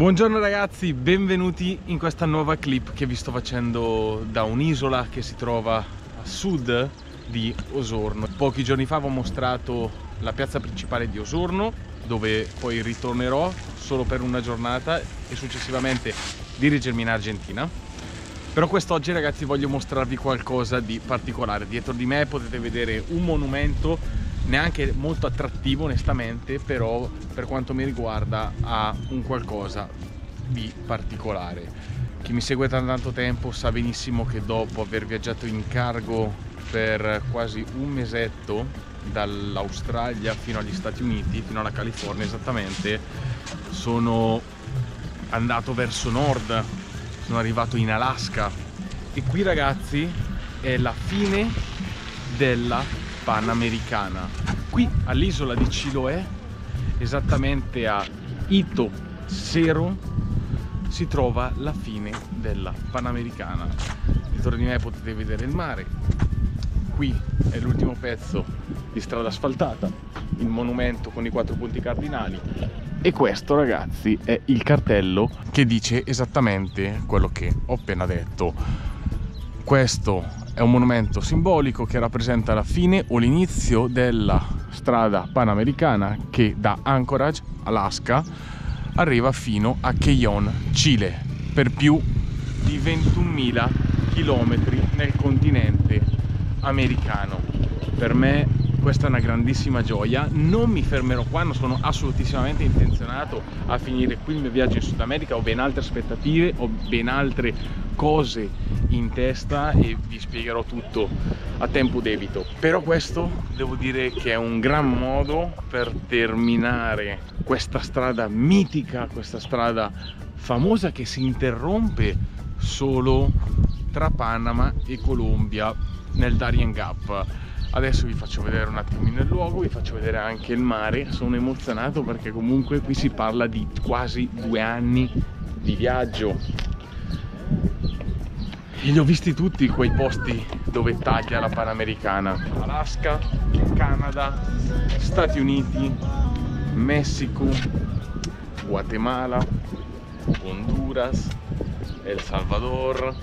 Buongiorno ragazzi, benvenuti in questa nuova clip che vi sto facendo da un'isola che si trova a sud di Osorno. Pochi giorni fa vi ho mostrato la piazza principale di Osorno dove poi ritornerò solo per una giornata e successivamente dirigermi in Argentina. Però quest'oggi ragazzi voglio mostrarvi qualcosa di particolare. Dietro di me potete vedere un monumento neanche molto attrattivo onestamente, però per quanto mi riguarda ha un qualcosa di particolare. Chi mi segue da tanto tempo sa benissimo che dopo aver viaggiato in cargo per quasi un mesetto dall'Australia fino agli Stati Uniti, fino alla California esattamente, sono andato verso nord, sono arrivato in Alaska e qui ragazzi è la fine della Panamericana. Qui all'isola di Chiloé, esattamente a Ito Sero, si trova la fine della Panamericana. Dietro di me potete vedere il mare. Qui è l'ultimo pezzo di strada asfaltata, il monumento con i quattro punti cardinali. E questo ragazzi è il cartello che dice esattamente quello che ho appena detto. Questo è un monumento simbolico che rappresenta la fine o l'inizio della strada panamericana che da Anchorage, Alaska, arriva fino a Keyon, Cile, per più di 21.000 km nel continente americano. Per me questa è una grandissima gioia non mi fermerò qua non sono assolutissimamente intenzionato a finire qui il mio viaggio in Sud America ho ben altre aspettative ho ben altre cose in testa e vi spiegherò tutto a tempo debito. Però questo devo dire che è un gran modo per terminare questa strada mitica questa strada famosa che si interrompe solo tra Panama e Colombia nel Darien Gap. Adesso vi faccio vedere un attimino il luogo vi faccio vedere anche il mare. Sono emozionato perché comunque qui si parla di quasi due anni di viaggio e li ho visti tutti quei posti dove taglia la Panamericana. Alaska, Canada, Stati Uniti, Messico, Guatemala, Honduras, El Salvador.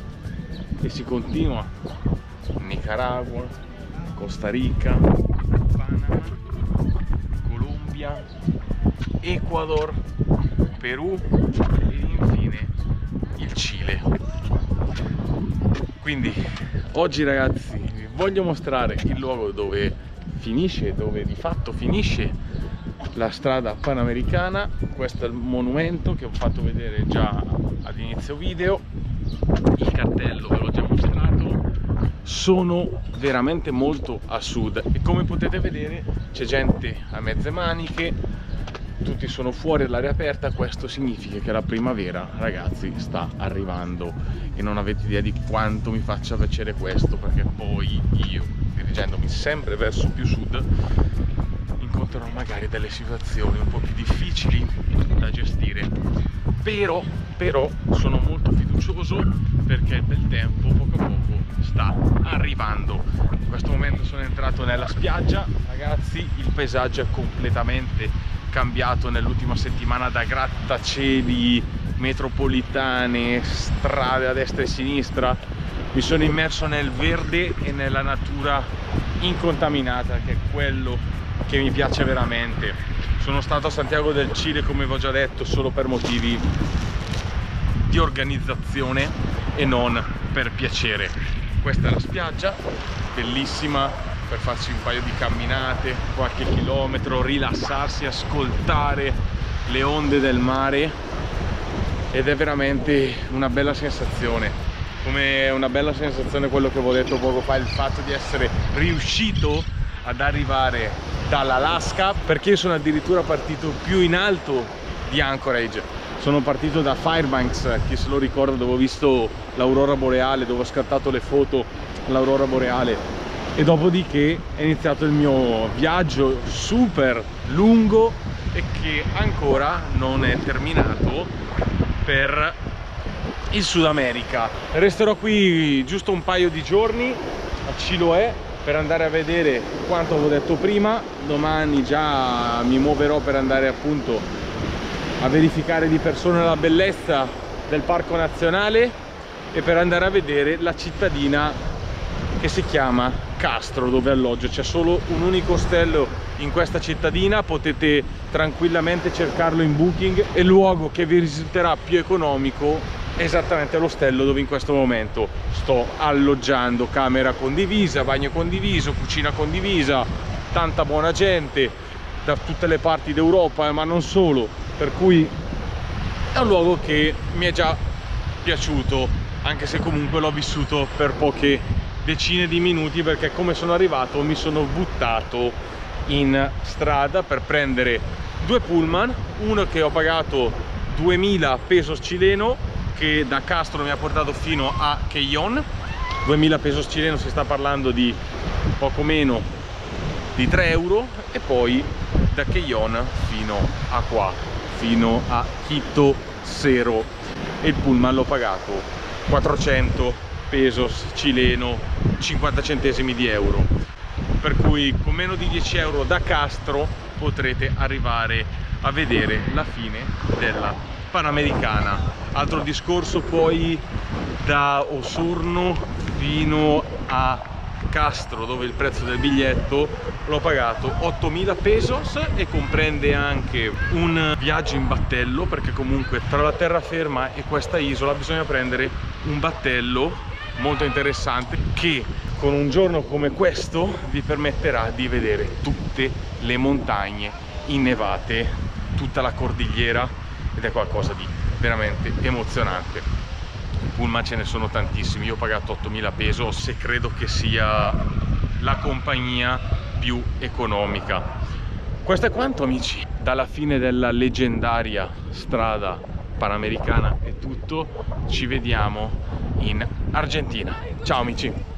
E si continua. Nicaragua, Costa Rica, Panama, Colombia, Ecuador, Perù e infine il Cile. Quindi oggi ragazzi vi voglio mostrare il luogo dove finisce, dove di fatto finisce la strada panamericana. Questo è il monumento che ho fatto vedere già ad inizio video. Il cartello ve l'ho già mostrato. Sono veramente molto a sud e come potete vedere c'è gente a mezze maniche tutti sono fuori all'aria aperta questo significa che la primavera ragazzi sta arrivando. E non avete idea di quanto mi faccia piacere questo perché poi io dirigendomi sempre verso più sud incontrerò magari delle situazioni un po' più difficili da gestire. Però, però sono molto fiducioso perché il bel tempo poco a poco sta arrivando. In questo momento sono entrato nella spiaggia ragazzi il paesaggio è completamente cambiato nell'ultima settimana da grattacieli metropolitane strade a destra e a sinistra. Mi sono immerso nel verde e nella natura incontaminata che è quello che mi piace veramente. Sono stato a Santiago del Cile come vi ho già detto solo per motivi di organizzazione e non per piacere. Questa è la spiaggia bellissima per farsi un paio di camminate qualche chilometro rilassarsi ascoltare le onde del mare. Ed è veramente una bella sensazione. Come una bella sensazione quello che avevo detto poco fa il fatto di essere riuscito ad arrivare dall'Alaska perché sono addirittura partito più in alto di Anchorage. Sono partito da Firebanks chi se lo ricorda dove ho visto l'aurora boreale dove ho scattato le foto l'aurora boreale e dopodiché è iniziato il mio viaggio super lungo e che ancora non è terminato per il Sud America. Resterò qui giusto un paio di giorni a Chiloé per andare a vedere quanto avevo detto prima. Domani già mi muoverò per andare appunto a verificare di persona la bellezza del parco nazionale e per andare a vedere la cittadina che si chiama Castro dove alloggio c'è solo un unico ostello in questa cittadina potete tranquillamente cercarlo in booking. E il luogo che vi risulterà più economico è esattamente l'ostello dove in questo momento sto alloggiando. Camera condivisa bagno condiviso cucina condivisa tanta buona gente da tutte le parti d'Europa ma non solo. Per cui è un luogo che mi è già piaciuto anche se comunque l'ho vissuto per poche decine di minuti perché come sono arrivato mi sono buttato in strada per prendere due pullman uno che ho pagato 2000 pesos cileno che da Castro mi ha portato fino a Keyon 2000 pesos cileno si sta parlando di poco meno di 3 euro e poi da Keyon fino a qua fino a Quito Sero e il pullman l'ho pagato 400 pesos cileno 50 centesimi di euro. Per cui con meno di 10 euro da Castro potrete arrivare a vedere la fine della Panamericana. Altro discorso poi da Osorno fino a Castro dove il prezzo del biglietto l'ho pagato 8.000 pesos e comprende anche un viaggio in battello perché comunque tra la terraferma e questa isola bisogna prendere un battello molto interessante che con un giorno come questo vi permetterà di vedere tutte le montagne innevate, tutta la cordigliera ed è qualcosa di veramente emozionante. In pullman ce ne sono tantissimi, io ho pagato 8000 pesos se credo che sia la compagnia più economica. Questo è quanto amici, dalla fine della leggendaria strada panamericana è tutto, ci vediamo in Argentina. Ciao amici!